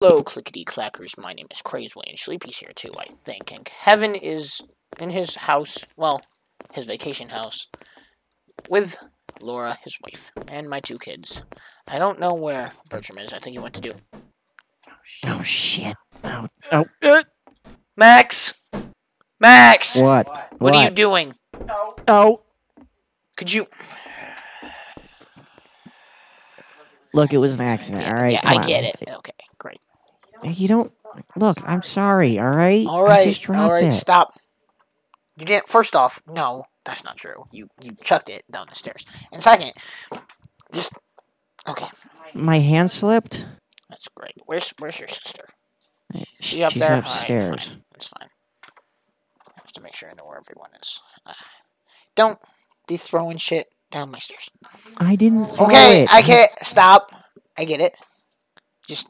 Hello, clickety clackers. My name is Crazeway, and Shleepy's here too, I think. And Kevin is in his house, well, his vacation house, with Laura, his wife, and my two kids. I don't know where Bertram is. I think he went to do. Oh shit. Oh, oh. uh, Max! Max! What? What are you doing? Oh. Could you. Look, it was an accident. All right. yeah, I on. get it. Okay. You don't. Look, I'm sorry. All right. All right, all right, it. stop. You didn't. First off, no, that's not true. You you chucked it down the stairs. And second, just okay. My hand slipped. That's great. Where's where's your sister? Sh- She up She's there. All right, upstairs. fine. That's fine. I have to make sure I know where everyone is. Ah. don't be throwing shit down my stairs. I didn't. Okay, it. I can't stop. I get it. Just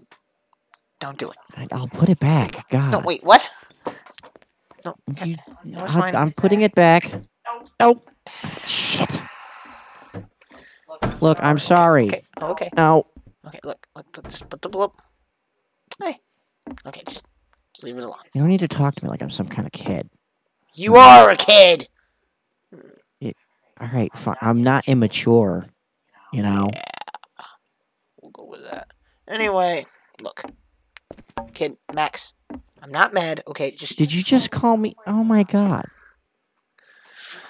don't do it. I'll put it back. God. No, wait, what? No, You, no, it's fine. I'm putting it back. No. No. Shit. Look, I'm sorry. Okay, okay, No. okay. Look, look, look, just put the blow. Hey, okay, just, just leave it alone. You don't need to talk to me like I'm some kind of kid. You are a kid. It, All right, fine. I'm not immature. You know. Yeah, we'll go with that. Anyway, look, kid, Max. I'm not mad. Okay, just Did you just call me? Oh my god.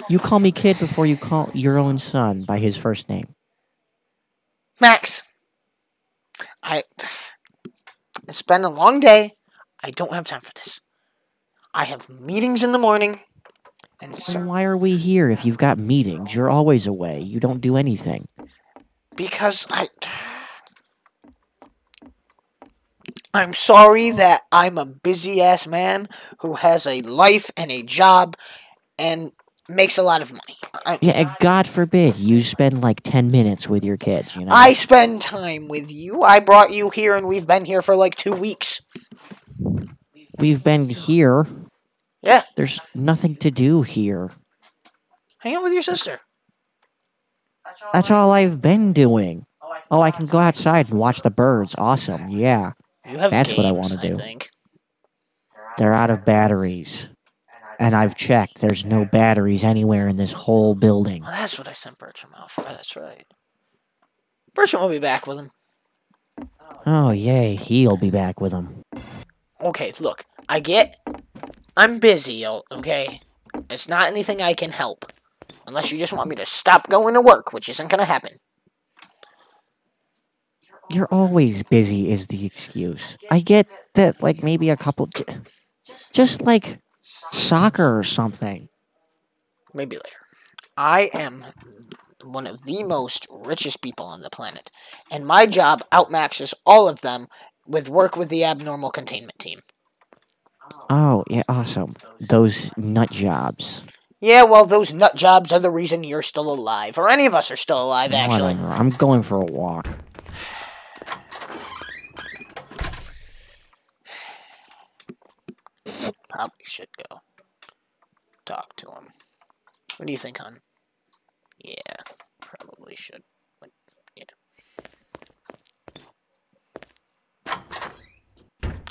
You call me kid before you call your own son by his first name. Max. I. It's been a long day. I don't have time for this. I have meetings in the morning, and so, why are we here if you've got meetings? You're always away. You don't do anything. because I. I'm sorry that I'm a busy ass man who has a life and a job and makes a lot of money. I, Yeah, and God forbid you spend like 10 minutes with your kids, you know? I spend time with you. I brought you here and we've been here for like two weeks. We've been here. Yeah. There's nothing to do here. Hang out with your sister. That's all I've been doing. Oh, I can go outside and watch the birds. Awesome. Yeah. You have That's what I wanna do. think. They're out of batteries. And I've checked. There's no batteries anywhere in this whole building. Well, that's what I sent Bertram out for. That's right. Bertram will be back with him. Oh, yay. He'll be back with them. Okay, look, I get. I'm busy, okay? It's not anything I can help. Unless you just want me to stop going to work, which isn't gonna happen. You're always busy, is the excuse. I get that, like, maybe a couple. Just like soccer or something. Maybe later. I am one of the most richest people on the planet, and my job outmaxes all of them with work with the abnormal containment team. Oh, yeah, awesome. Those nut jobs. Yeah, well, those nut jobs are the reason you're still alive, or any of us are still alive, actually. Whatever. I'm going for a walk. Probably should go talk to him. What do you think, hon? Yeah, probably should. But, yeah.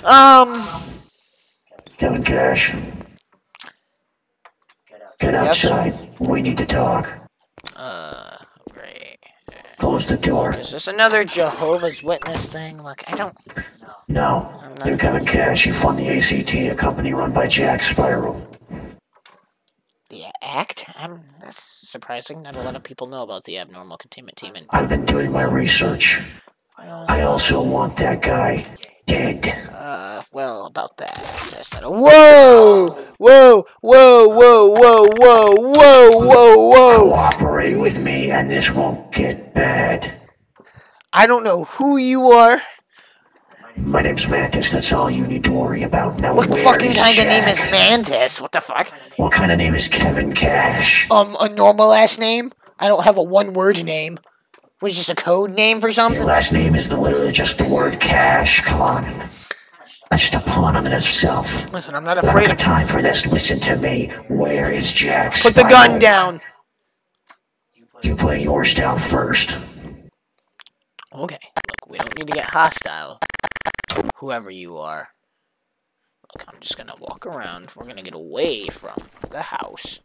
Um. Kevin Cash. Get Yes? outside. We need to talk. Uh. Great. Close the door. Is this another Jehovah's Witness thing? Look, I don't. No. You're Kevin Cash. You fund the ACT, a company run by Jack Spiral. The act? Um, that's surprising. Not a lot of people know about the abnormal containment team. And I've been doing my research. I also want that guy dead. uh, well, about that. That's not a. Whoa! Whoa! Whoa! Whoa! Whoa! Whoa! Whoa! Whoa! Whoa! Cooperate with me and this won't get bad. I don't know who you are. My name's Mantis. That's all you need to worry about. Now, What where fucking is kind of name is Mantis? What the fuck? What kind of name is Kevin Cash? Um, a normal ass name? I don't have a one word name. Was this a code name for Your something? last name is literally just the word cash. Come on. That's just a pawn on it itself. Listen, I'm not I don't afraid got of. time for this. Listen to me. Where is Jack? Put the Spiral? gun down. You put yours down first. Okay. Look, we don't need to get hostile. Whoever you are. Look, I'm just gonna walk around. We're gonna get away from the house.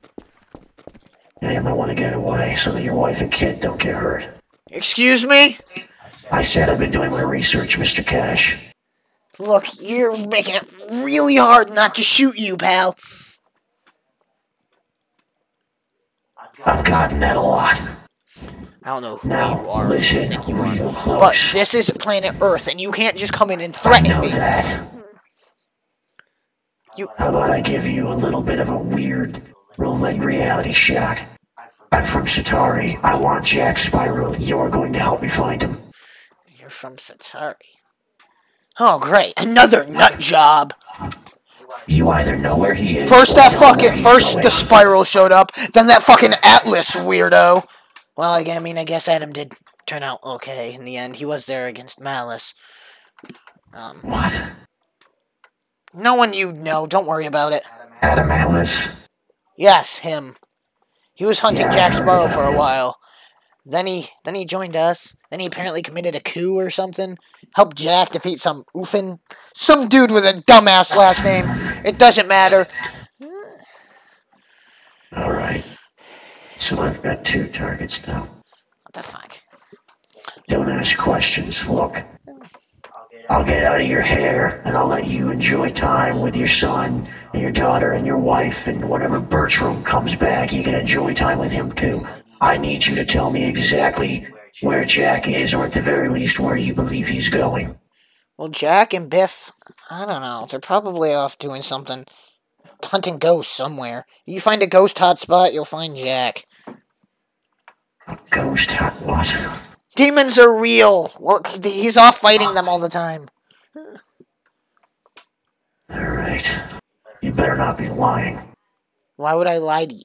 Yeah, you might want to get away so that your wife and kid don't get hurt. Excuse me? I said I've been doing my research, Mr. Cash. Look, you're making it really hard not to shoot you, pal. I've gotten that a lot. I don't know who you Now, are. you listen think you are. But this is planet Earth, and you can't just come in and threaten me. that. You- How about I give you a little bit of a weird roulette reality shock? I'm from Satari. I want Jack Spiral. You're going to help me find him. You're from Satari. Oh, great. Another nut job. You either know where he is. First that fucking, first the spiral showed up, then that fucking Atlas weirdo. Well, I mean, I guess Adam did turn out okay in the end. He was there against Malice. Um, What? no one you know, don't worry about it. Adam Malice. Yes, him. He was hunting Yeah, Jack Sparrow for a while. Then he then he joined us. Then he apparently committed a coup or something. Helped Jack defeat some oofin. Some dude with a dumbass last name. It doesn't matter. So I've got two targets now. What the fuck? Don't ask questions. Look. I'll get out of your hair and I'll let you enjoy time with your son and your daughter and your wife and whenever Bertram comes back, you can enjoy time with him too. I need you to tell me exactly where Jack is or at the very least where you believe he's going. Well, Jack and Biff, I don't know. They're probably off doing something. Hunting ghosts somewhere. You find a ghost hotspot, you'll find Jack. A ghost hot what? Demons are real. Look, he's off fighting them all the time. Alright. You better not be lying. Why would I lie to you?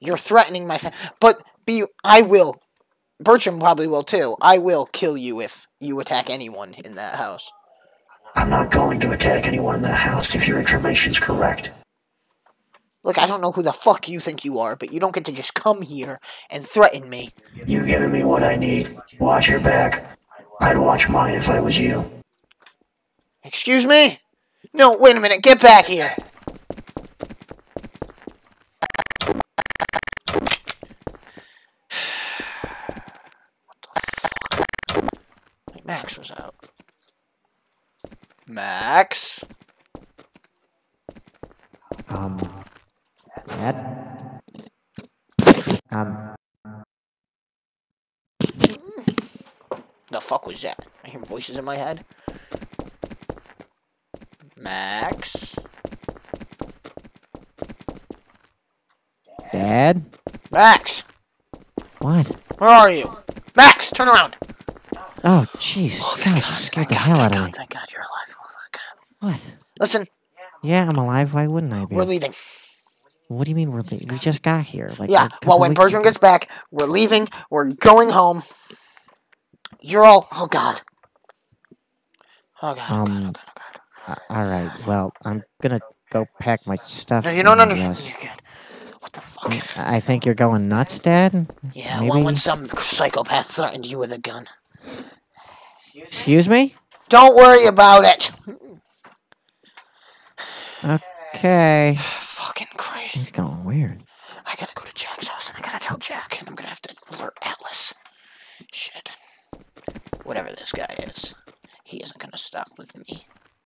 You're threatening my fa- But be I will. Bertram probably will too. I will kill you if you attack anyone in that house. I'm not going to attack anyone in that house if your information's correct. Look, I don't know who the fuck you think you are, but you don't get to just come here and threaten me. You've given me what I need. Watch your back. I'd watch mine if I was you. Excuse me? No, wait a minute. Get back here. What the fuck? Max was out. Max? The fuck was that? I hear voices in my head. Max? Dad? Max! What? Where are you? Max, turn around! Oh, jeez. Oh, God, thank God, scared the God, hell out of me. thank God you're alive. Oh, thank God. What? Listen, Yeah, I'm alive. Why wouldn't I be? we're leaving. What do you mean we're leaving? we just got here? Like Yeah, well, when weeks gets back, we're leaving. We're going home. You're all. Oh, God. Oh, God. Oh, God. Um, Oh, God. Oh, God. Uh, all right. Well, I'm gonna go pack my stuff. No, you don't I understand. You're good. What the fuck? I think you're going nuts, Dad. Yeah, maybe. well, when some psychopath threatened you with a gun. Excuse me. Don't worry about it. Okay. Fucking Christ. He's going weird. I gotta go to Jack's house and I gotta tell Jack, and I'm gonna have to alert Atlas. Shit. Whatever this guy is, he isn't gonna stop with me.